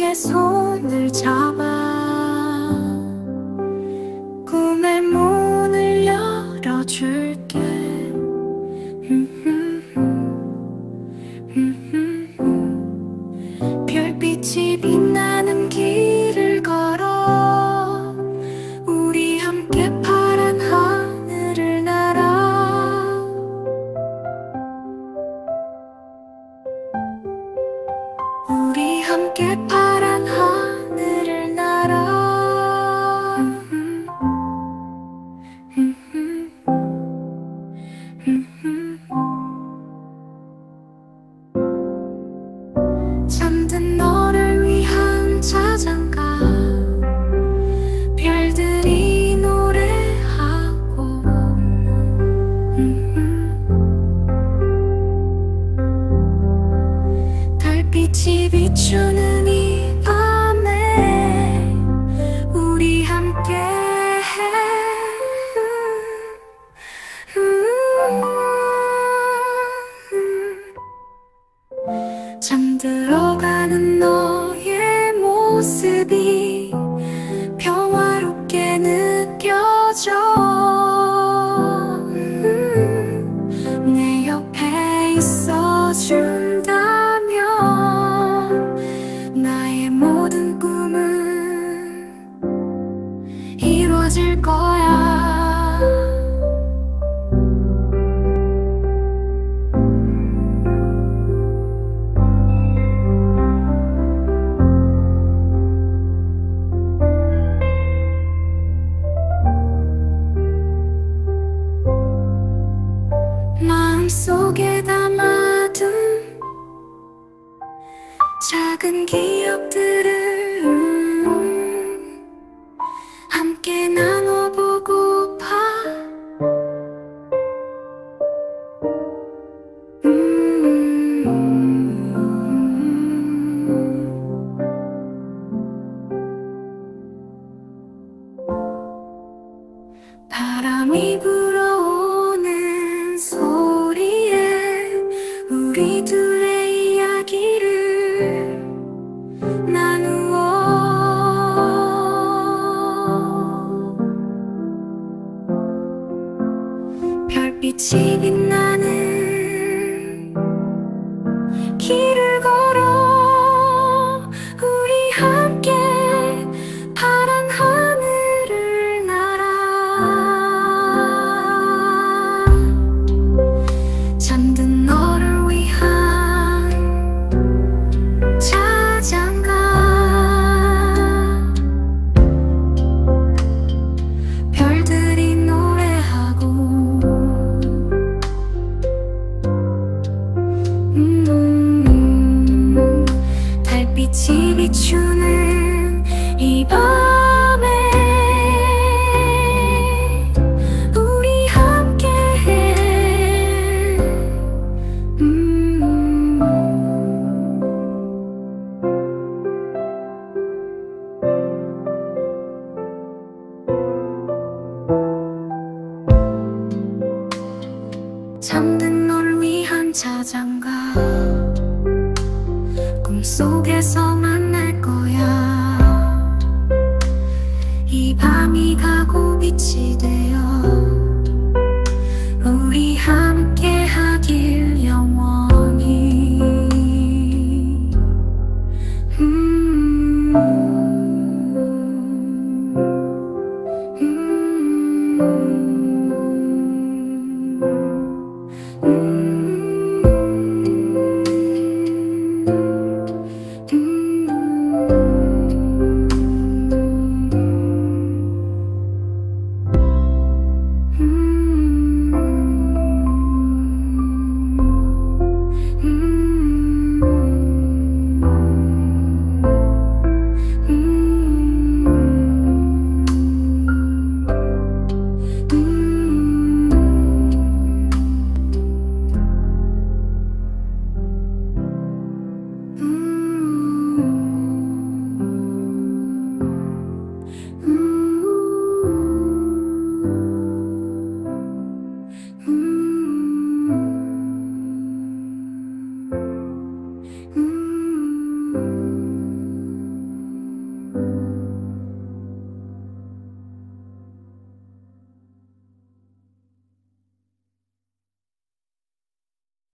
나의 손을 잡아 잠든 너 잠들어가는 너의 모습이 평화롭게 느껴져. 내 옆에 있어준다면 나의 모든 꿈은 이루어질 거야 속에 담아둔 작은 기억들을 음, 함께 나 우리 둘의 이야기를 나누어. 별빛이 빛나는 잠든 너를 위한 자장가. 꿈속에서 만날 거야. 이 밤이 가고 빛이 되어 음, 음.